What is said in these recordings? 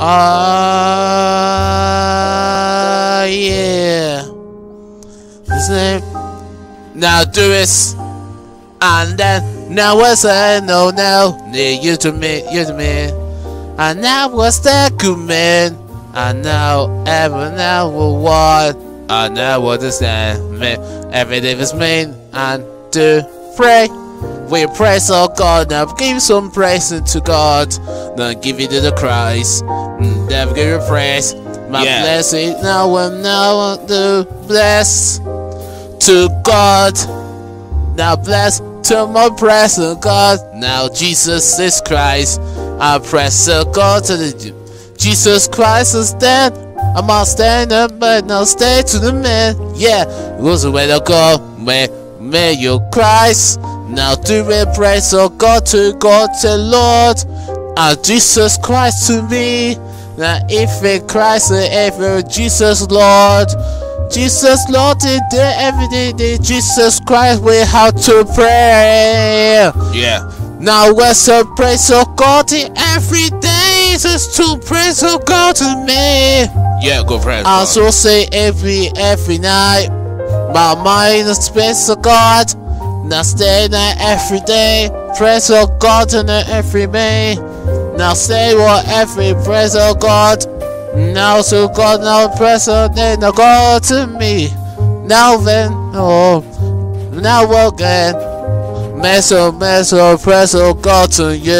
Ah, yeah. His name. Now do this. And then, now what's I no now? Near you to me, you to me. And now what's that good man? And now, ever now, will what? And now what is that? Me, every day is mean. And do pray. We praise our God, now give some praise to God, now give it to the Christ, mm, now give you praise. My Yeah. blessing now and now to bless to God. Now bless to my present God. Now Jesus is Christ. I press to God to the Jesus Christ is dead. I must stand up, but now stay to the man. Yeah, was the way to go. May, may you Christ. Now do it, praise oh God to God, to Lord. Ah, Jesus Christ to me. Now if it Christ, if it Jesus Lord. Jesus Lord it every day, day. Jesus Christ, we have to pray. Yeah. Now let's uh, praise oh God every day. Just to praise oh God to me. Yeah, go praise I also say every every night. My mind is praise of God. Now stay there every day. Praise of God and every day. Now say what every praise of God. Now to God now praise of then now God to me. Now then oh now again. Meso meso praise of God to you.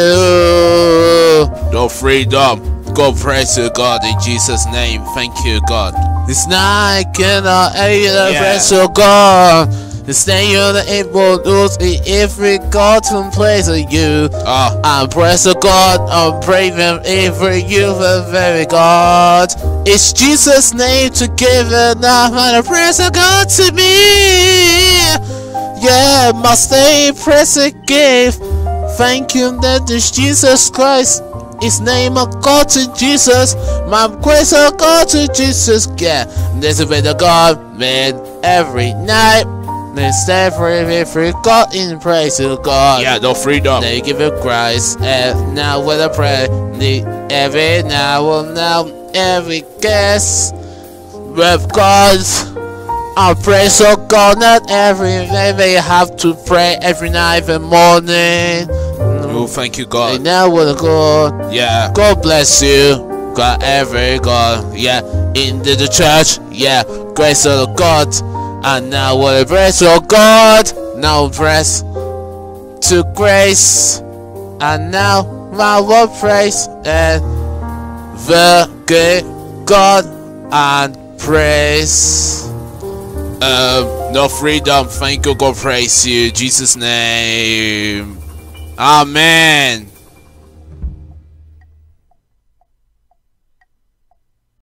No freedom. Go praise to God in Jesus' name. Thank you, God. It's not cannot aid the Yeah. rest of God. The stay on the able doors in every God place of you. Ah, I'm praise of God, I'm braving every you the very God. It's Jesus' name to give it now and praise of God to me. Yeah, my stay praise and give. Thank you that is Jesus Christ. His name of God to Jesus. My grace of God to Jesus. Yeah, there's a bit the God, man, every night. Let's stay for every God in praise to God. yeah, no freedom. They give it Christ, and now with a prayer, the every now and now, every guess with God. I pray so God, not every day they have to pray every night and morning. Oh, thank you, God. And now with God, Yeah. God bless you. God every God, yeah, into the church, yeah, grace of God, and now the grace of God, now praise to grace, and now my word praise and the good God and praise. Um, no freedom. Thank you, God praise you. Jesus' name. Amen.